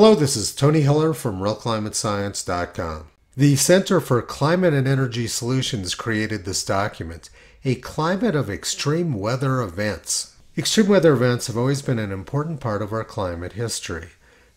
Hello, this is Tony Heller from RealClimateScience.com. The Center for Climate and Energy Solutions created this document, A Climate of Extreme Weather Events. Extreme weather events have always been an important part of our climate history.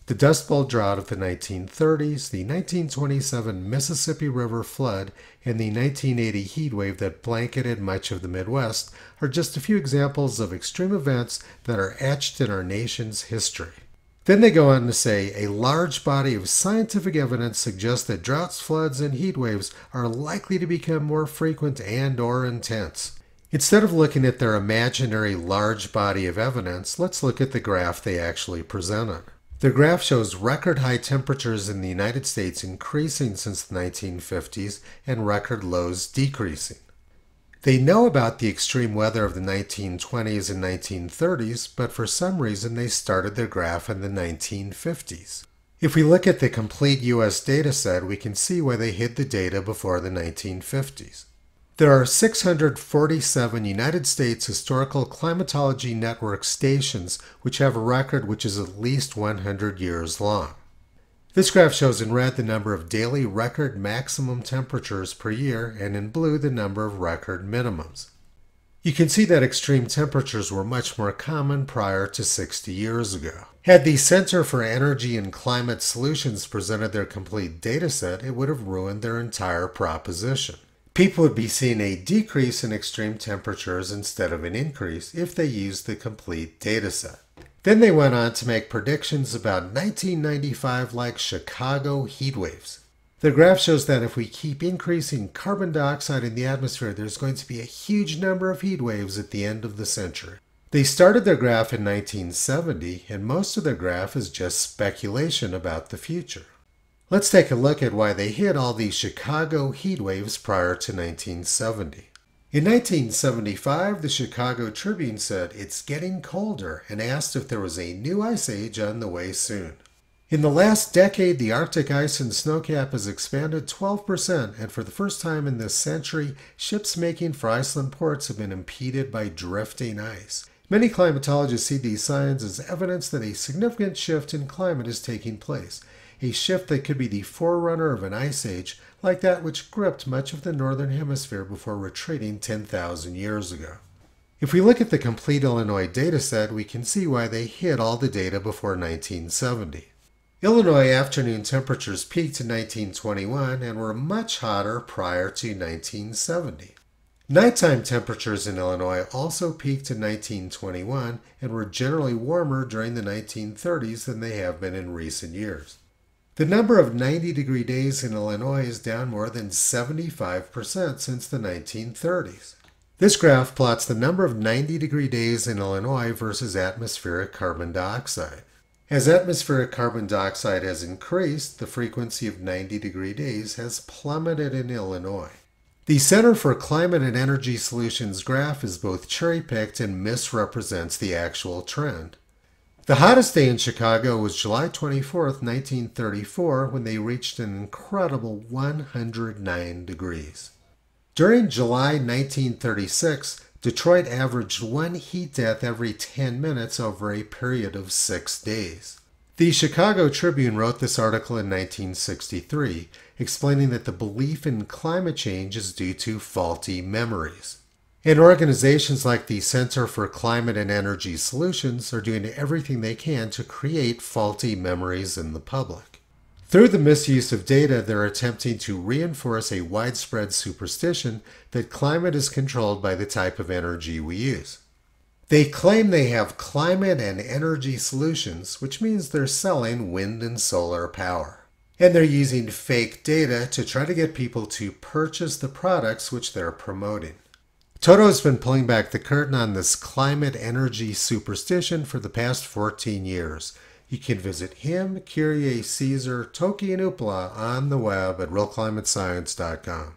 The Dust Bowl drought of the 1930s, the 1927 Mississippi River flood, and the 1980 heat wave that blanketed much of the Midwest are just a few examples of extreme events that are etched in our nation's history. Then they go on to say a large body of scientific evidence suggests that droughts, floods, and heat waves are likely to become more frequent and or intense. Instead of looking at their imaginary large body of evidence, let's look at the graph they actually presented. The graph shows record high temperatures in the United States increasing since the 1950s and record lows decreasing. They know about the extreme weather of the 1920s and 1930s, but for some reason they started their graph in the 1950s. If we look at the complete US data set, we can see why they hid the data before the 1950s. There are 647 United States Historical Climatology Network stations which have a record which is at least 100 years long. This graph shows in red the number of daily record maximum temperatures per year and in blue the number of record minimums. You can see that extreme temperatures were much more common prior to 60 years ago. Had the Center for Energy and Climate Solutions presented their complete data set, it would have ruined their entire proposition. People would be seeing a decrease in extreme temperatures instead of an increase if they used the complete data set. Then they went on to make predictions about 1995 like Chicago heat waves. The graph shows that if we keep increasing carbon dioxide in the atmosphere, there's going to be a huge number of heat waves at the end of the century. They started their graph in 1970, and most of their graph is just speculation about the future. Let's take a look at why they hit all these Chicago heat waves prior to 1970. In 1975, the Chicago Tribune said it's getting colder and asked if there was a new ice age on the way soon. In the last decade, the Arctic ice and snowcap has expanded 12%, and for the first time in this century, ships making for Iceland ports have been impeded by drifting ice. Many climatologists see these signs as evidence that a significant shift in climate is taking place, a shift that could be the forerunner of an ice age like that which gripped much of the northern hemisphere before retreating 10,000 years ago. If we look at the complete Illinois dataset, we can see why they hid all the data before 1970. Illinois afternoon temperatures peaked in 1921 and were much hotter prior to 1970. Nighttime temperatures in Illinois also peaked in 1921 and were generally warmer during the 1930s than they have been in recent years. The number of 90 degree days in Illinois is down more than 75% since the 1930s. This graph plots the number of 90 degree days in Illinois versus atmospheric carbon dioxide. As atmospheric carbon dioxide has increased, the frequency of 90 degree days has plummeted in Illinois. The Center for Climate and Energy Solutions graph is both cherry picked and misrepresents the actual trend. The hottest day in Chicago was July 24, 1934, when they reached an incredible 109 degrees. During July 1936, Detroit averaged one heat death every 10 minutes over a period of six days. The Chicago Tribune wrote this article in 1963, explaining that the belief in climate change is due to faulty memories. And organizations like the Center for Climate and Energy Solutions are doing everything they can to create faulty memories in the public. Through the misuse of data, they're attempting to reinforce a widespread superstition that climate is controlled by the type of energy we use. They claim they have climate and energy solutions, which means they're selling wind and solar power. And they're using fake data to try to get people to purchase the products which they're promoting. Toto's been pulling back the curtain on this climate energy superstition for the past 14 years. You can visit him, Kyrie Caesar, Toki, and Upla on the web at realclimatescience.com.